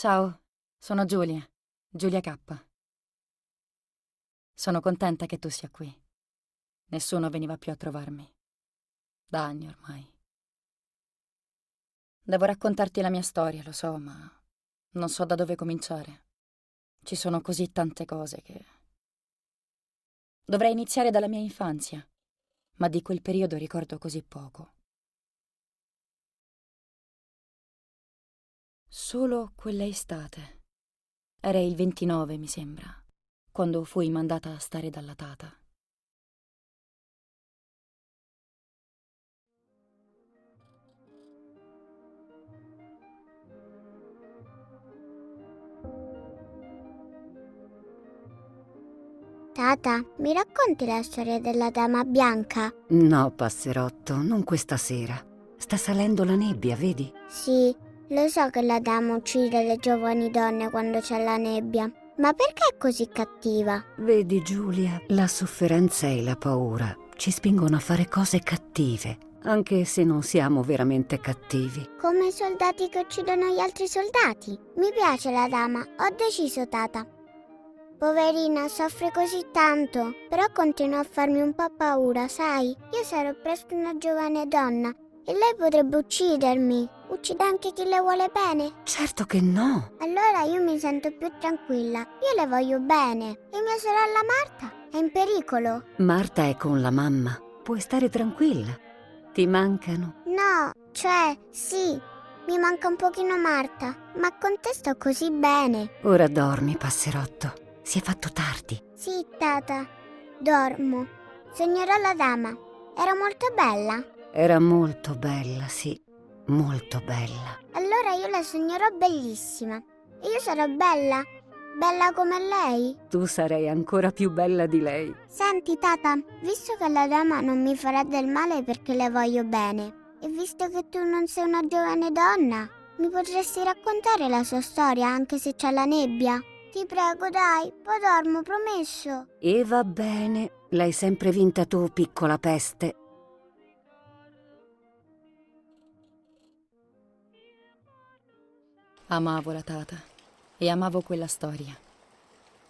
Ciao, sono Giulia, Giulia K. Sono contenta che tu sia qui. Nessuno veniva più a trovarmi. Da anni ormai. Devo raccontarti la mia storia, lo so, ma non so da dove cominciare. Ci sono così tante cose che... Dovrei iniziare dalla mia infanzia, ma di quel periodo ricordo così poco. Solo quella estate. Era il 29, mi sembra, quando fui mandata a stare dalla tata. Tata, mi racconti la storia della dama bianca? No, passerotto, non questa sera. Sta salendo la nebbia, vedi? Sì, lo so che la dama uccide le giovani donne quando c'è la nebbia, ma perché è così cattiva? Vedi, Giulia, la sofferenza e la paura ci spingono a fare cose cattive, anche se non siamo veramente cattivi. Come i soldati che uccidono gli altri soldati. Mi piace la dama, ho deciso, tata. Poverina, soffre così tanto, però continua a farmi un po' paura, sai? Io sarò presto una giovane donna e lei potrebbe uccidermi. Uccide anche chi le vuole bene. Certo che no. Allora io mi sento più tranquilla. Io le voglio bene. E mia sorella Marta è in pericolo. Marta è con la mamma. Puoi stare tranquilla. Ti mancano? No, cioè, sì. Mi manca un pochino Marta, ma con te sto così bene. Ora dormi, passerotto. Si è fatto tardi. Sì, tata. Dormo. Sognerò la dama. Era molto bella. Era molto bella, sì. Molto bella. Allora io la sognerò bellissima. E io sarò bella. Bella come lei. Tu sarei ancora più bella di lei. Senti, tata, visto che la dama non mi farà del male perché le voglio bene, e visto che tu non sei una giovane donna, mi potresti raccontare la sua storia anche se c'è la nebbia? Ti prego, dai, poi dormo, promesso. E va bene. L'hai sempre vinta tu, piccola peste. Amavo la tata e amavo quella storia.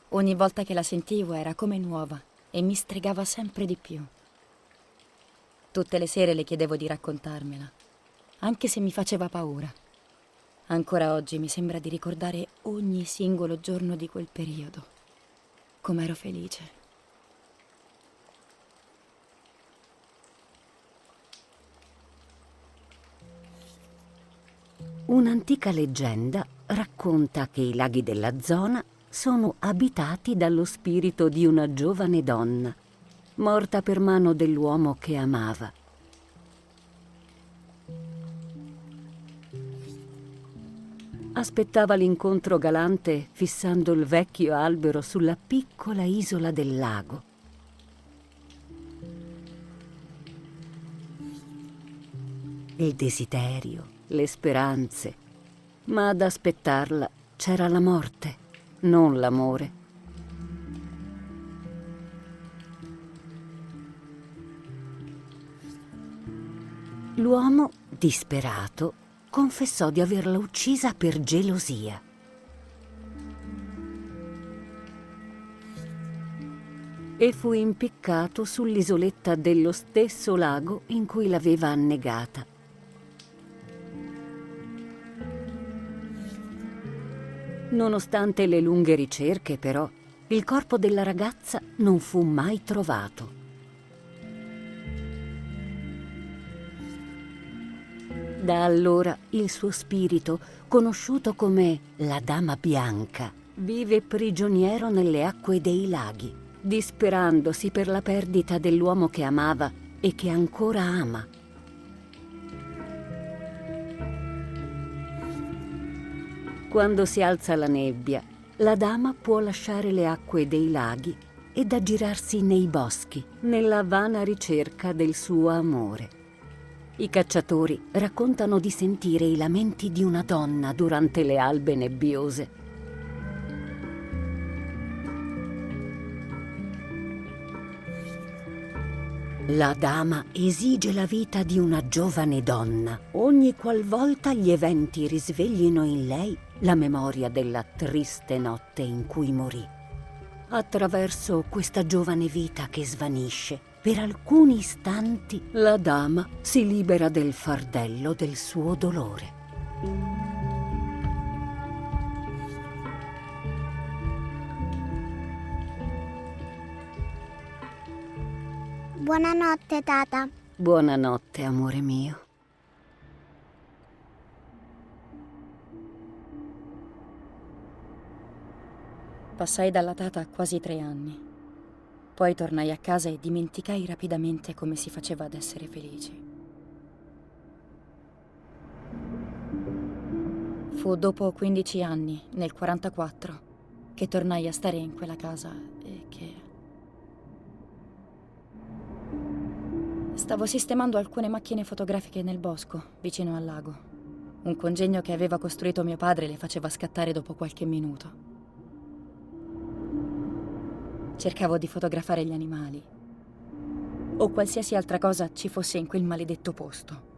Ogni volta che la sentivo era come nuova e mi stregava sempre di più. Tutte le sere le chiedevo di raccontarmela, anche se mi faceva paura. Ancora oggi mi sembra di ricordare ogni singolo giorno di quel periodo. Com'ero felice. Un'antica leggenda racconta che i laghi della zona sono abitati dallo spirito di una giovane donna, morta per mano dell'uomo che amava. Aspettava l'incontro galante fissando il vecchio albero sulla piccola isola del lago. Il desiderio, le speranze, ma ad aspettarla c'era la morte, non l'amore. L'uomo, disperato, confessò di averla uccisa per gelosia. E fu impiccato sull'isoletta dello stesso lago in cui l'aveva annegata. Nonostante le lunghe ricerche, però, il corpo della ragazza non fu mai trovato. Da allora il suo spirito, conosciuto come la Dama Bianca, vive prigioniero nelle acque dei laghi, disperandosi per la perdita dell'uomo che amava e che ancora ama. Quando si alza la nebbia, la dama può lasciare le acque dei laghi ed aggirarsi nei boschi, nella vana ricerca del suo amore. I cacciatori raccontano di sentire i lamenti di una donna durante le albe nebbiose. La dama esige la vita di una giovane donna ogni qualvolta gli eventi risveglino in lei la memoria della triste notte in cui morì. Attraverso questa giovane vita che svanisce, per alcuni istanti la dama si libera del fardello del suo dolore. Buonanotte, tata. Buonanotte, amore mio. Passai dalla tata quasi tre anni. Poi tornai a casa e dimenticai rapidamente come si faceva ad essere felici. Fu dopo 15 anni, nel 44, che tornai a stare in quella casa e che... Stavo sistemando alcune macchine fotografiche nel bosco, vicino al lago. Un congegno che aveva costruito mio padre le faceva scattare dopo qualche minuto. Cercavo di fotografare gli animali o qualsiasi altra cosa ci fosse in quel maledetto posto.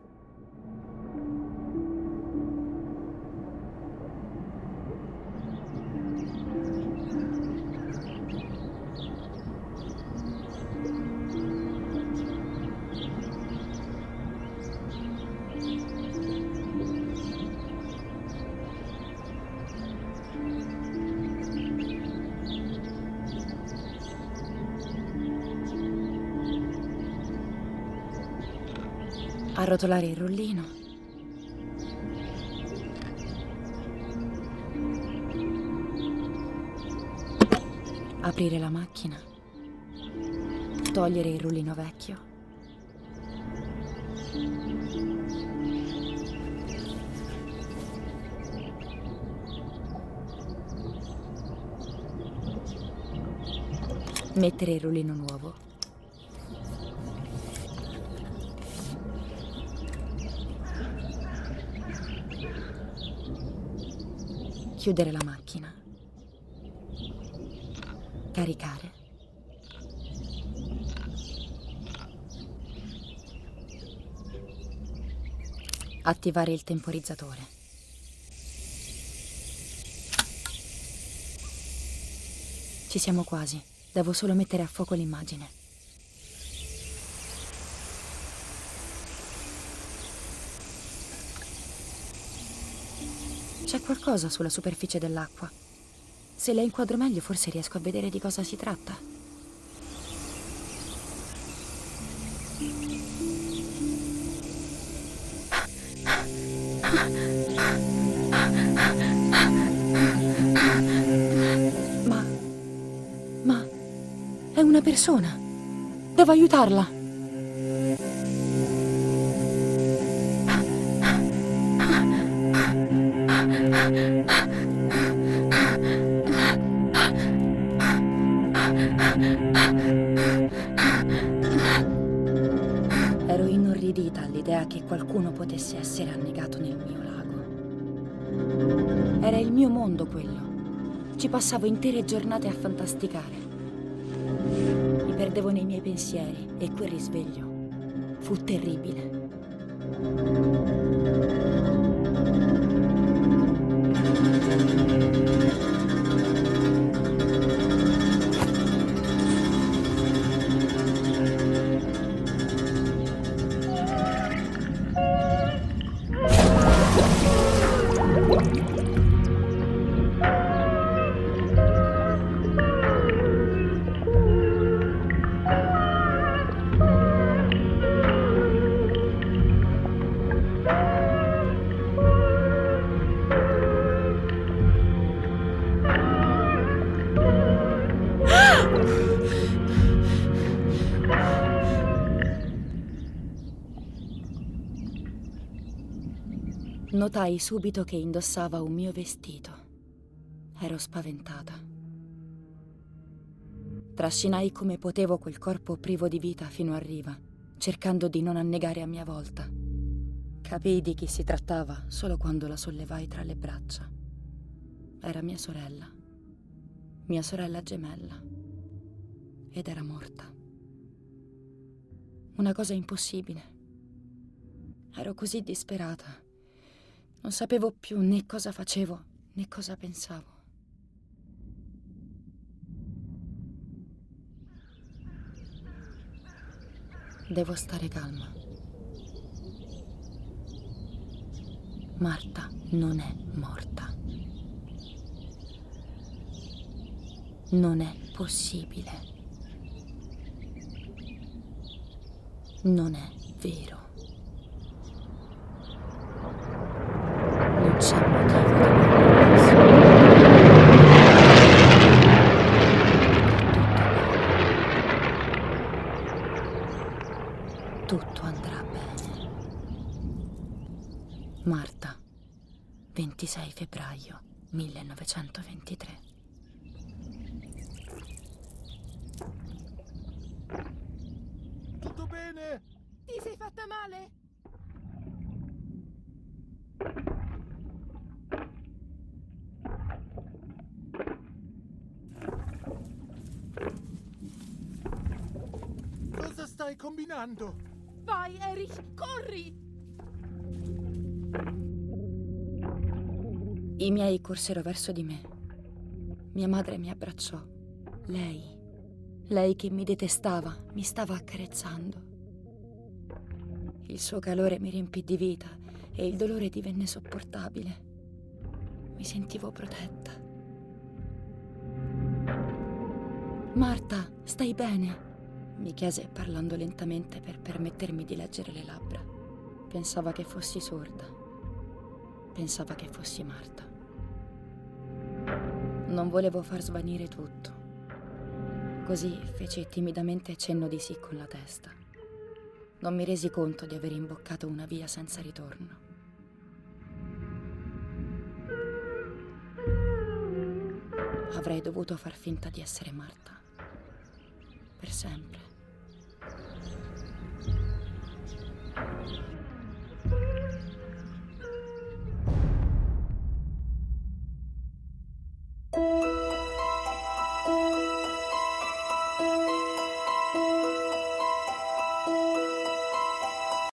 Arrotolare il rullino. Aprire la macchina. Togliere il rullino vecchio. Mettere il rullino nuovo. Chiudere la macchina. Caricare. Attivare il temporizzatore. Ci siamo quasi. Devo solo mettere a fuoco l'immagine. C'è qualcosa sulla superficie dell'acqua. Se la inquadro meglio forse riesco a vedere di cosa si tratta. Ma... Ma... È una persona. Devo aiutarla. Ero inorridita all'idea che qualcuno potesse essere annegato nel mio lago. Era il mio mondo quello. Ci passavo intere giornate a fantasticare. Mi perdevo nei miei pensieri e quel risveglio fu terribile. Notai subito che indossava un mio vestito. Ero spaventata. Trascinai come potevo quel corpo privo di vita fino a riva, cercando di non annegare a mia volta. Capii di chi si trattava solo quando la sollevai tra le braccia. Era mia sorella, mia sorella gemella, ed era morta. Una cosa impossibile. Ero così disperata. Non sapevo più né cosa facevo né cosa pensavo. Devo stare calma. Marta non è morta. Non è possibile. Non è vero. Non c'è motivo di preoccuparsi. Tutto andrà bene. Marta, 26 febbraio 1923. Tutto bene? Ti sei fatta male? Cosa stai combinando? Vai, Erich, corri! I miei corsero verso di me. Mia madre mi abbracciò. Lei, lei che mi detestava, mi stava accarezzando. Il suo calore mi riempì di vita e il dolore divenne sopportabile. Mi sentivo protetta. Marta, stai bene? mi chiese parlando lentamente per permettermi di leggere le labbra. Pensava che fossi sorda. Pensava che fossi Marta. Non volevo far svanire tutto. Così feci timidamente cenno di sì con la testa. Non mi resi conto di aver imboccato una via senza ritorno. Avrei dovuto far finta di essere Marta. Per sempre.